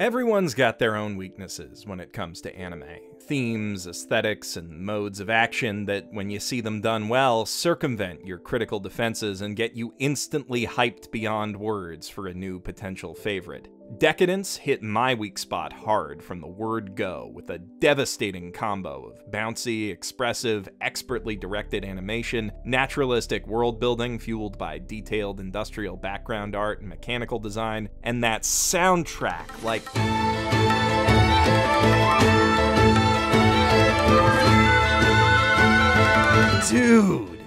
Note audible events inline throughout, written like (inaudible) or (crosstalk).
Everyone's got their own weaknesses when it comes to anime. Themes, aesthetics, and modes of action that, when you see them done well, circumvent your critical defenses and get you instantly hyped beyond words for a new potential favorite. Deca-Dence hit my weak spot hard from the word go with a devastating combo of bouncy, expressive, expertly directed animation, naturalistic world building fueled by detailed industrial background art and mechanical design, and that soundtrack like. Dude!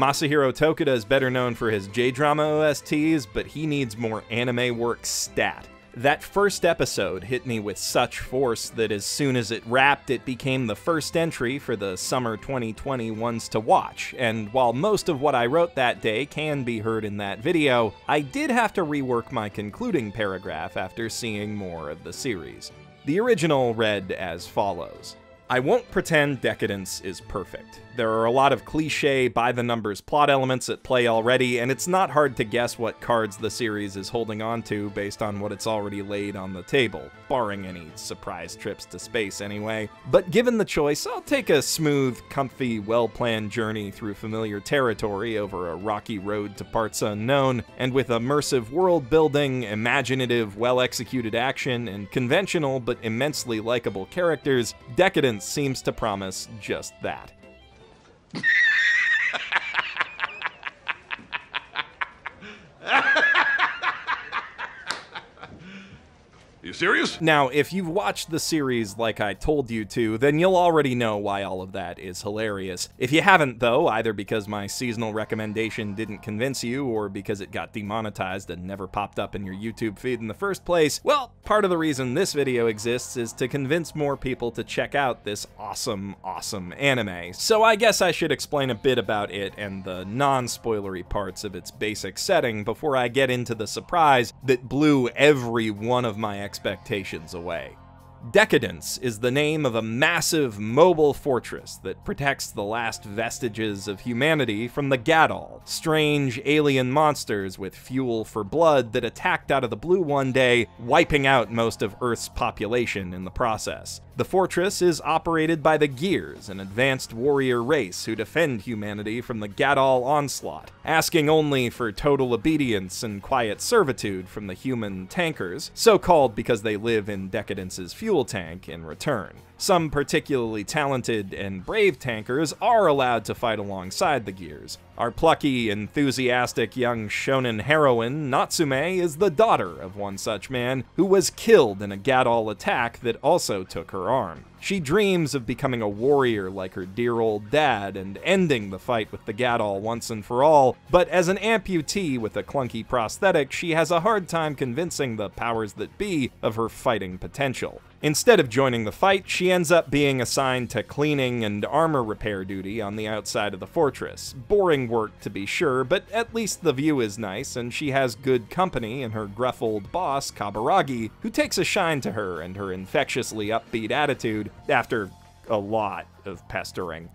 Masahiro Tokuda is better known for his J-drama OSTs, but he needs more anime work stat. That first episode hit me with such force that as soon as it wrapped, it became the first entry for the summer 2020 ones to watch, and while most of what I wrote that day can be heard in that video, I did have to rework my concluding paragraph after seeing more of the series. The original read as follows. I won't pretend Deca-Dence is perfect. There are a lot of cliche, by the numbers plot elements at play already, and it's not hard to guess what cards the series is holding on to based on what it's already laid on the table, barring any surprise trips to space anyway. But given the choice, I'll take a smooth, comfy, well planned journey through familiar territory over a rocky road to parts unknown, and with immersive world building, imaginative, well executed action, and conventional but immensely likable characters, Deca-Dence seems to promise just that. (laughs) You serious? Now, if you've watched the series like I told you to, then you'll already know why all of that is hilarious. If you haven't, though, either because my seasonal recommendation didn't convince you or because it got demonetized and never popped up in your YouTube feed in the first place, well, part of the reason this video exists is to convince more people to check out this awesome, awesome anime. So I guess I should explain a bit about it and the non-spoilery parts of its basic setting before I get into the surprise that blew every one of my expectations away. Deca-Dence is the name of a massive mobile fortress that protects the last vestiges of humanity from the Gadoll, strange alien monsters with fuel for blood that attacked out of the blue one day, wiping out most of Earth's population in the process. The fortress is operated by the Gears, an advanced warrior race who defend humanity from the Gadoll onslaught, asking only for total obedience and quiet servitude from the human tankers, so called because they live in Deca-Dence's fuel tank in return. Some particularly talented and brave tankers are allowed to fight alongside the Gears. Our plucky, enthusiastic young shonen heroine, Natsume, is the daughter of one such man who was killed in a Gadoll attack that also took her arm. She dreams of becoming a warrior like her dear old dad and ending the fight with the Gadoll once and for all, but as an amputee with a clunky prosthetic, she has a hard time convincing the powers that be of her fighting potential. Instead of joining the fight, she ends up being assigned to cleaning and armor repair duty on the outside of the fortress. Boring work to be sure, but at least the view is nice, and she has good company in her gruff old boss, Kaburagi, who takes a shine to her and her infectiously upbeat attitude after a lot of pestering.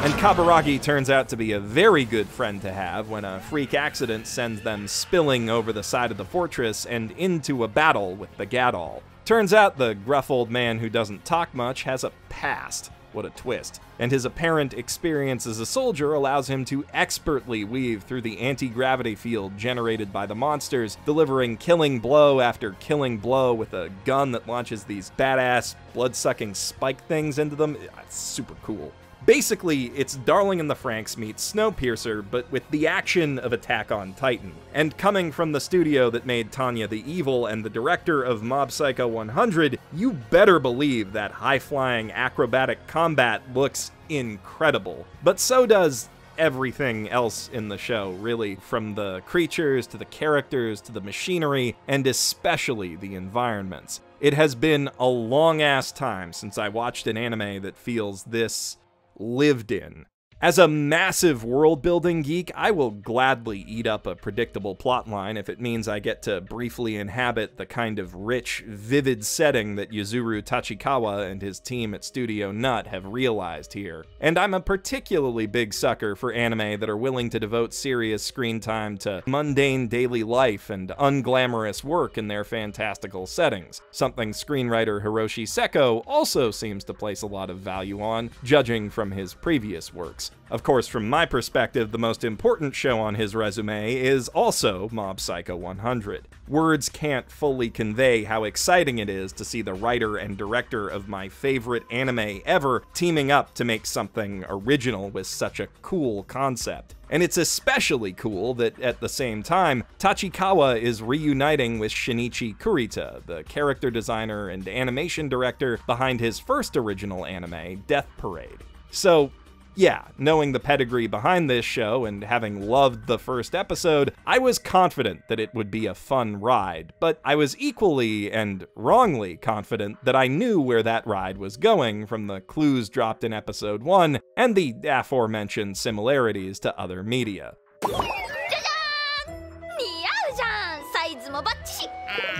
And Kaburagi turns out to be a very good friend to have when a freak accident sends them spilling over the side of the fortress and into a battle with the Gadoll. Turns out the gruff old man who doesn't talk much has a past. What a twist. And his apparent experience as a soldier allows him to expertly weave through the anti gravity field generated by the monsters, delivering killing blow after killing blow with a gun that launches these badass, blood sucking spike things into them. It's super cool. Basically, it's Darling in the Franxx meets Snowpiercer, but with the action of Attack on Titan. And coming from the studio that made Tanya the Evil and the director of Mob Psycho 100, you better believe that high flying acrobatic combat looks incredible. But so does everything else in the show, really, from the creatures to the characters to the machinery, and especially the environments. It has been a long ass time since I watched an anime that feels this lived in. As a massive world building geek, I will gladly eat up a predictable plotline if it means I get to briefly inhabit the kind of rich, vivid setting that Yuzuru Tachikawa and his team at Studio Nut have realized here. And I'm a particularly big sucker for anime that are willing to devote serious screen time to mundane daily life and unglamorous work in their fantastical settings, something screenwriter Hiroshi Seko also seems to place a lot of value on, judging from his previous works. Of course, from my perspective, the most important show on his resume is also Mob Psycho 100. Words can't fully convey how exciting it is to see the writer and director of my favorite anime ever teaming up to make something original with such a cool concept. And it's especially cool that, at the same time, Tachikawa is reuniting with Shinichi Kurita, the character designer and animation director behind his first original anime, Death Parade. So, yeah, knowing the pedigree behind this show and having loved the first episode, I was confident that it would be a fun ride, but I was equally and wrongly confident that I knew where that ride was going from the clues dropped in episode 1 and the aforementioned similarities to other media.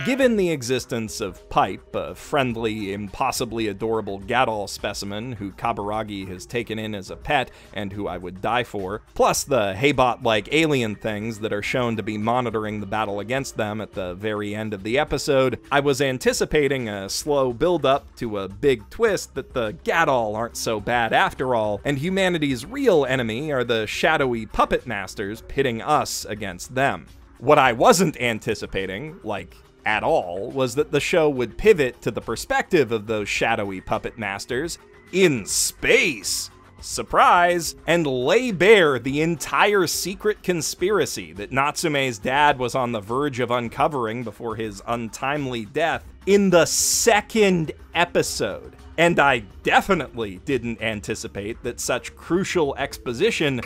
Given the existence of Pipe, a friendly, impossibly adorable Gadoll specimen who Kaburagi has taken in as a pet and who I would die for, plus the Haybot like alien things that are shown to be monitoring the battle against them at the very end of the episode, I was anticipating a slow build up to a big twist that the Gadoll aren't so bad after all, and humanity's real enemy are the shadowy puppet masters pitting us against them. What I wasn't anticipating, like at all, was that the show would pivot to the perspective of those shadowy puppet masters in space. Surprise! And lay bare the entire secret conspiracy that Natsume's dad was on the verge of uncovering before his untimely death in the second episode. And I definitely didn't anticipate that such crucial exposition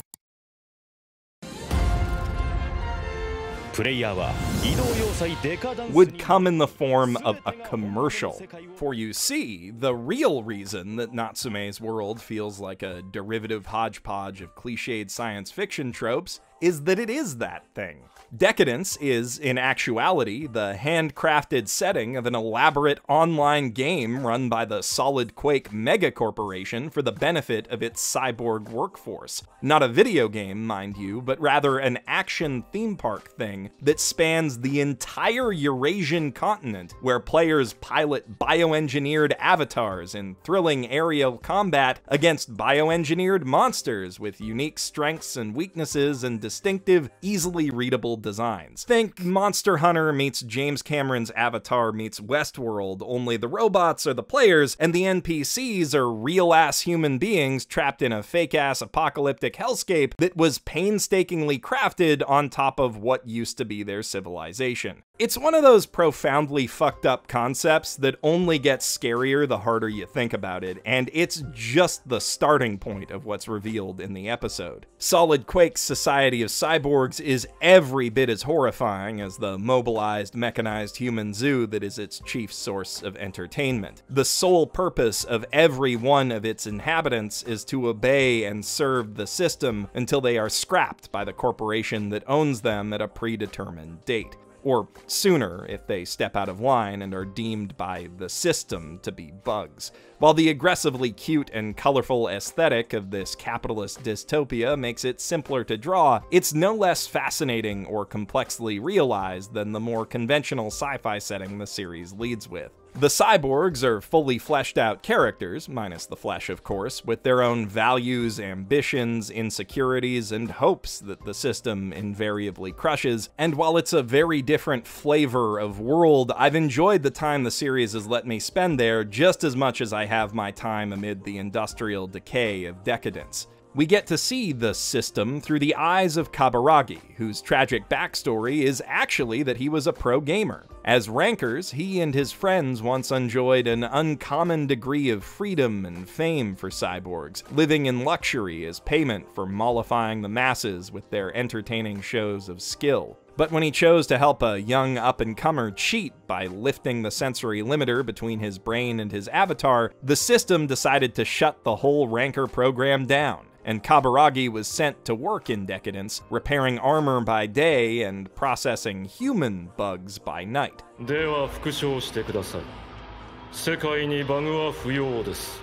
would come in the form of a commercial. For you see, the real reason that Natsume's world feels like a derivative hodgepodge of cliched science fiction tropes is that it is that thing. Deca-Dence is, in actuality, the handcrafted setting of an elaborate online game run by the Solid Quake mega corporation for the benefit of its cyborg workforce. Not a video game, mind you, but rather an action theme park thing that spans the entire Eurasian continent, where players pilot bioengineered avatars in thrilling aerial combat against bioengineered monsters with unique strengths and weaknesses and distinctive, easily readable designs. Think Monster Hunter meets James Cameron's Avatar meets Westworld, only the robots are the players and the NPCs are real ass human beings trapped in a fake ass apocalyptic hellscape that was painstakingly crafted on top of what used to be their civilization. It's one of those profoundly fucked up concepts that only gets scarier the harder you think about it, and it's just the starting point of what's revealed in the episode. Solid Quake's Society of Cyborgs is every bit as horrifying as the mobilized, mechanized human zoo that is its chief source of entertainment. The sole purpose of every one of its inhabitants is to obey and serve the system until they are scrapped by the corporation that owns them at a predetermined date or sooner if they step out of line and are deemed by the system to be bugs. While the aggressively cute and colorful aesthetic of this capitalist dystopia makes it simpler to draw, it's no less fascinating or complexly realized than the more conventional sci fi setting the series leads with. The cyborgs are fully fleshed out characters, minus the flesh, of course, with their own values, ambitions, insecurities, and hopes that the system invariably crushes. And while it's a very different flavor of world, I've enjoyed the time the series has let me spend there just as much as I have my time amid the industrial decay of decadence. We get to see the system through the eyes of Kaburagi, whose tragic backstory is actually that he was a pro gamer. As rankers, he and his friends once enjoyed an uncommon degree of freedom and fame for cyborgs, living in luxury as payment for mollifying the masses with their entertaining shows of skill. But when he chose to help a young up and comer cheat by lifting the sensory limiter between his brain and his avatar, the system decided to shut the whole ranker program down and Kaburagi was sent to work in Decadence, repairing armor by day and processing human bugs by night. では復唱してください世界にバグは不要です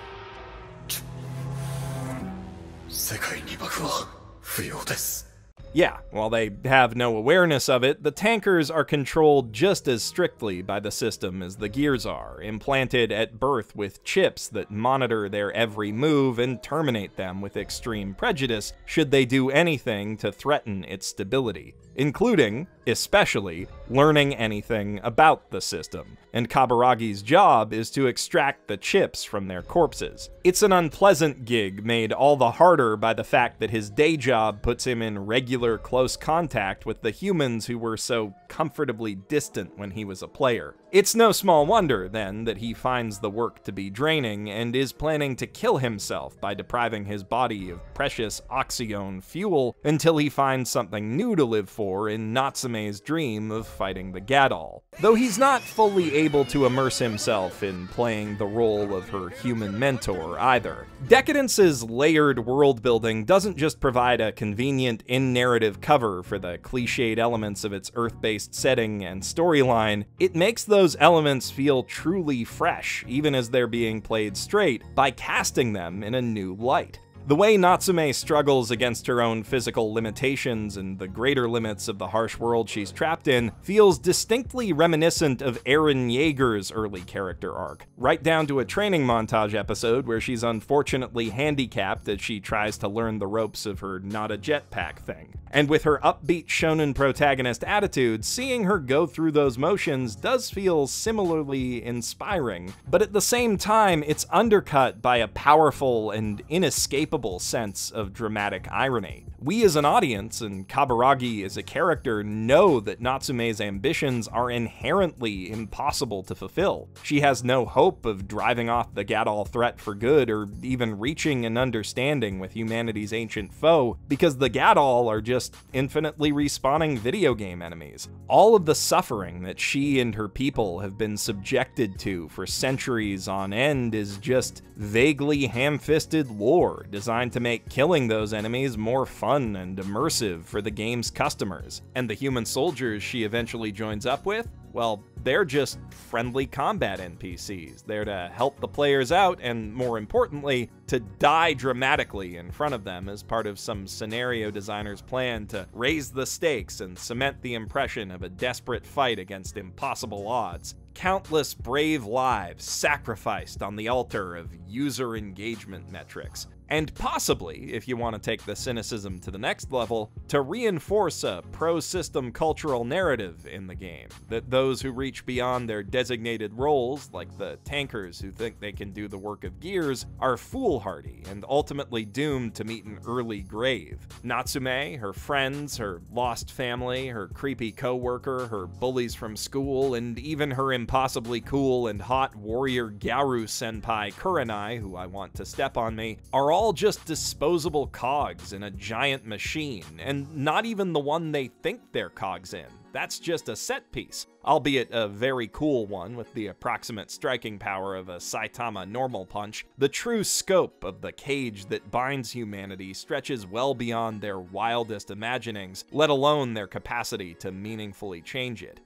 世界に爆は不要です Yeah, while they have no awareness of it, the tankers are controlled just as strictly by the system as the gears are, implanted at birth with chips that monitor their every move and terminate them with extreme prejudice should they do anything to threaten its stability, including, especially, learning anything about the system. And Kaburagi's job is to extract the chips from their corpses. It's an unpleasant gig made all the harder by the fact that his day job puts him in regular close contact with the humans who were so comfortably distant when he was a player. It's no small wonder, then, that he finds the work to be draining and is planning to kill himself by depriving his body of precious oxyone fuel until he finds something new to live for in Natsume's dream of fighting the Gadoll. Though he's not fully able to immerse himself in playing the role of her human mentor either. Deca-Dence's layered world building doesn't just provide a convenient in narrative cover for the cliched elements of its Earth based setting and storyline, it makes those elements feel truly fresh, even as they're being played straight, by casting them in a new light. The way Natsume struggles against her own physical limitations and the greater limits of the harsh world she's trapped in feels distinctly reminiscent of Eren Yeager's early character arc, right down to a training montage episode where she's unfortunately handicapped as she tries to learn the ropes of her not a jetpack thing. And with her upbeat shonen protagonist attitude, seeing her go through those motions does feel similarly inspiring, but at the same time, it's undercut by a powerful and inescapable sense of dramatic irony. We as an audience, and Kaburagi as a character, know that Natsume's ambitions are inherently impossible to fulfill. She has no hope of driving off the Gadoll threat for good or even reaching an understanding with humanity's ancient foe, because the Gadoll are just infinitely respawning video game enemies. All of the suffering that she and her people have been subjected to for centuries on end is just vaguely ham fisted lore designed to make killing those enemies more fun and immersive for the game's customers. And the human soldiers she eventually joins up with? Well, they're just friendly combat NPCs, there to help the players out, and more importantly, to die dramatically in front of them as part of some scenario designer's plan to raise the stakes and cement the impression of a desperate fight against impossible odds. Countless brave lives sacrificed on the altar of user engagement metrics and possibly, if you want to take the cynicism to the next level, to reinforce a pro system cultural narrative in the game. That those who reach beyond their designated roles, like the tankers who think they can do the work of gears, are foolhardy and ultimately doomed to meet an early grave. Natsume, her friends, her lost family, her creepy co worker, her bullies from school, and even her impossibly cool and hot warrior Gyaru senpai Kurenai, who I want to step on me, are all just disposable cogs in a giant machine, and not even the one they think they're cogs in. That's just a set piece, albeit a very cool one with the approximate striking power of a Saitama normal punch. The true scope of the cage that binds humanity stretches well beyond their wildest imaginings, let alone their capacity to meaningfully change it.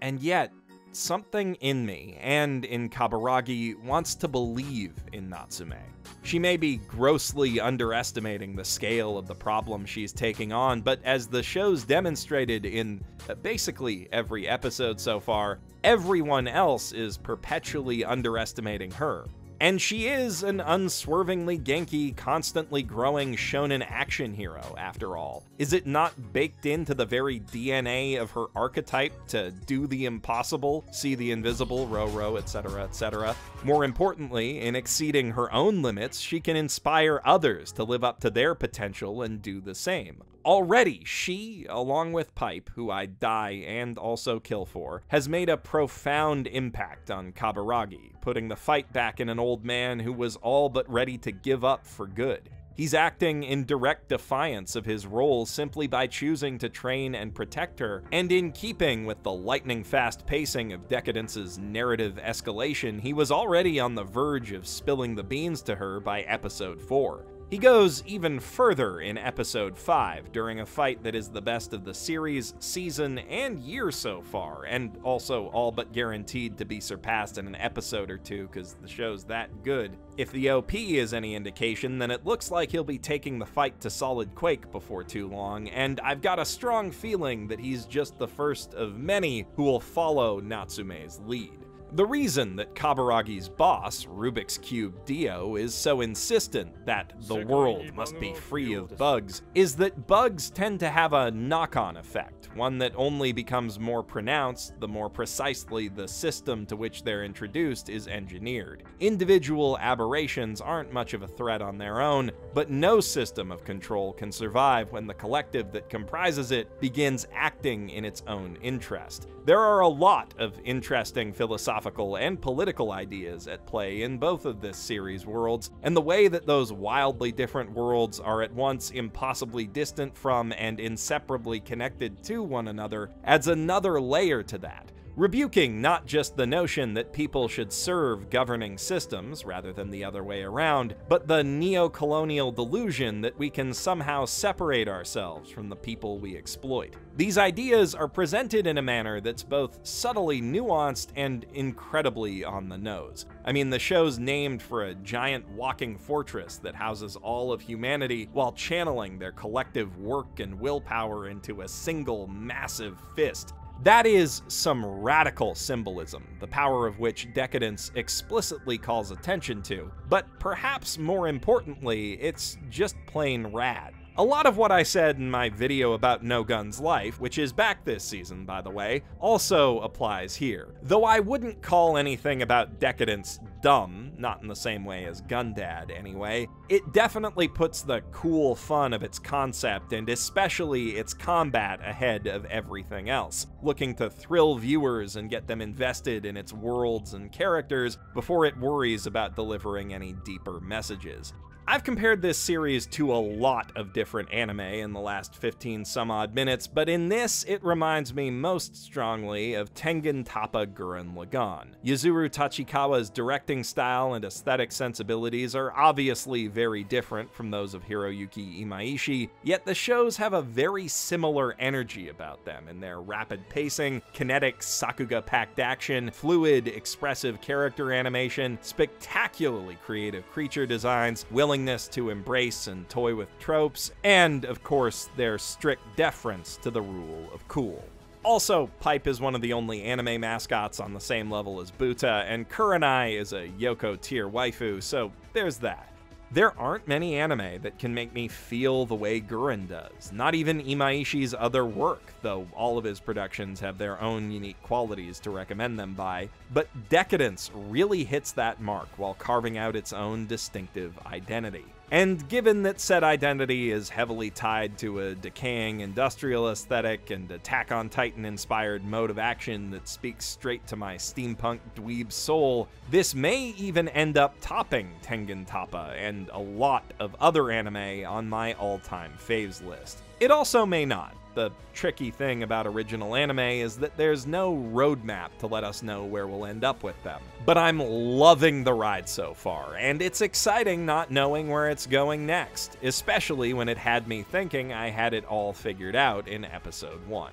And yet, something in me and in Kaburagi wants to believe in Natsume. She may be grossly underestimating the scale of the problem she's taking on, but as the show's demonstrated in basically every episode so far, everyone else is perpetually underestimating her. And she is an unswervingly Genki, constantly growing shonen action hero, after all. Is it not baked into the very DNA of her archetype to do the impossible, see the invisible, row row, etc., etc.? More importantly, in exceeding her own limits, she can inspire others to live up to their potential and do the same. Already, she, along with Pipe, who I die and also kill for, has made a profound impact on Kaburagi, putting the fight back in an old man who was all but ready to give up for good. He's acting in direct defiance of his role simply by choosing to train and protect her, and in keeping with the lightning fast pacing of Deca-Dence's narrative escalation, he was already on the verge of spilling the beans to her by episode 4. He goes even further in episode 5 during a fight that is the best of the series, season, and year so far, and also all but guaranteed to be surpassed in an episode or two because the show's that good. If the OP is any indication, then it looks like he'll be taking the fight to Solid Quake before too long, and I've got a strong feeling that he's just the first of many who will follow Natsume's lead. The reason that Kaburagi's boss, Rubik's Cube Dio, is so insistent that the world must be free of bugs is that bugs tend to have a knock on effect, one that only becomes more pronounced the more precisely the system to which they're introduced is engineered. Individual aberrations aren't much of a threat on their own, but no system of control can survive when the collective that comprises it begins acting in its own interest. There are a lot of interesting philosophical and political ideas at play in both of this series' worlds, and the way that those wildly different worlds are at once impossibly distant from and inseparably connected to one another adds another layer to that rebuking not just the notion that people should serve governing systems rather than the other way around, but the neo colonial delusion that we can somehow separate ourselves from the people we exploit. These ideas are presented in a manner that's both subtly nuanced and incredibly on the nose. I mean, the show's named for a giant walking fortress that houses all of humanity while channeling their collective work and willpower into a single massive fist that is some radical symbolism, the power of which Deca-Dence explicitly calls attention to, but perhaps more importantly, it's just plain rad. A lot of what I said in my video about No Gun's life, which is back this season by the way, also applies here. Though I wouldn't call anything about Deca-Dence dumb, not in the same way as Gundad anyway, it definitely puts the cool fun of its concept and especially its combat ahead of everything else, looking to thrill viewers and get them invested in its worlds and characters before it worries about delivering any deeper messages. I've compared this series to a lot of different anime in the last 15 some odd minutes, but in this, it reminds me most strongly of Tengen Toppa Gurren Lagann. Yuzuru Tachikawa's directing style and aesthetic sensibilities are obviously very different from those of Hiroyuki Imaishi, yet the shows have a very similar energy about them in their rapid pacing, kinetic Sakuga packed action, fluid, expressive character animation, spectacularly creative creature designs, willing willingness to embrace and toy with tropes, and, of course, their strict deference to the rule of cool. Also, Pipe is one of the only anime mascots on the same level as Boota, and Kurenai is a Yoko tier waifu, so there's that. There aren't many anime that can make me feel the way Gurren does, not even Imaishi's other work, though all of his productions have their own unique qualities to recommend them by, but Deca-Dence really hits that mark while carving out its own distinctive identity. And given that said identity is heavily tied to a decaying industrial aesthetic and Attack on Titan inspired mode of action that speaks straight to my steampunk dweeb soul, this may even end up topping Tengen Toppa and a lot of other anime on my all time faves list. It also may not. The tricky thing about original anime is that there's no roadmap to let us know where we'll end up with them. But I'm loving the ride so far, and it's exciting not knowing where it's going next, especially when it had me thinking I had it all figured out in episode 1.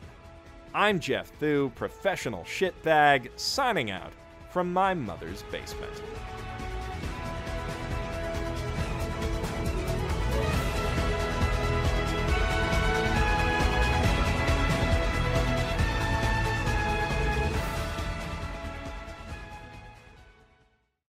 I'm Geoff Thew, professional shitbag, signing out from my mother's basement.